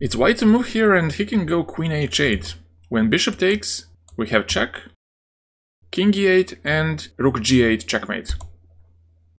It's white to move here and he can go queen h8. When bishop takes, we have check, king e8 and rook g8 checkmate.